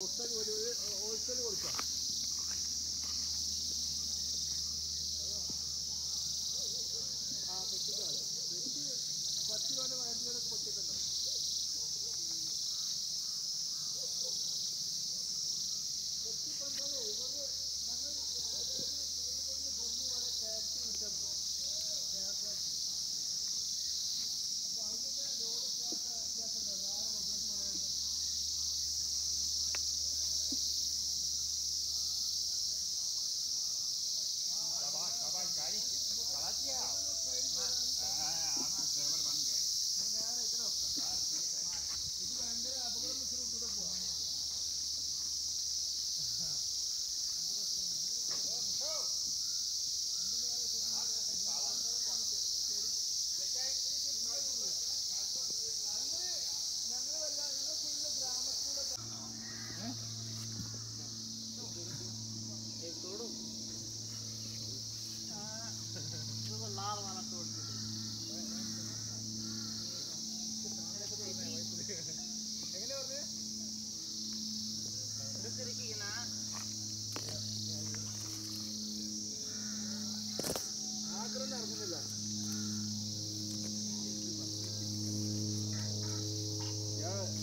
Usted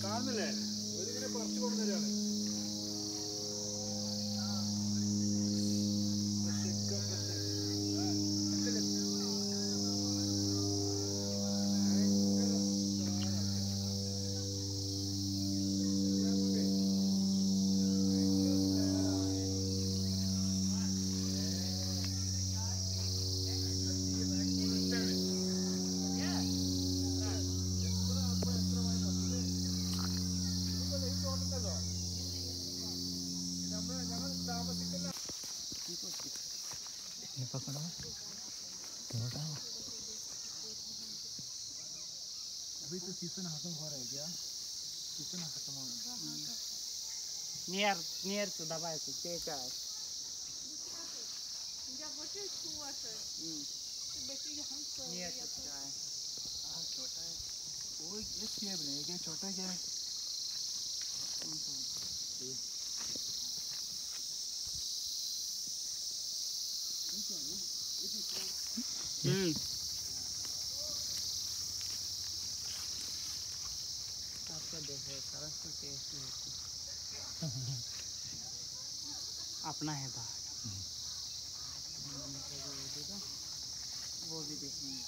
കാണുന്നില്ലേ? ഇവരിങ്ങനെ പറിച്ചു കൊണ്ടുവരികയാണ് ये पकड़ो थोड़ा अभी तो सीज़न खत्म हो रहा है क्या? सीज़न खत्म हो गया नियर नियर तो दबाए तो टेक है। Ja, vart är tvåårsår? Det betyder han så. Near तो क्या है हाँ छोटा है। वो ये क्या बनेगा क्या? छोटा क्या है? नहीं अपना है बाहर। वो भी देखेंगे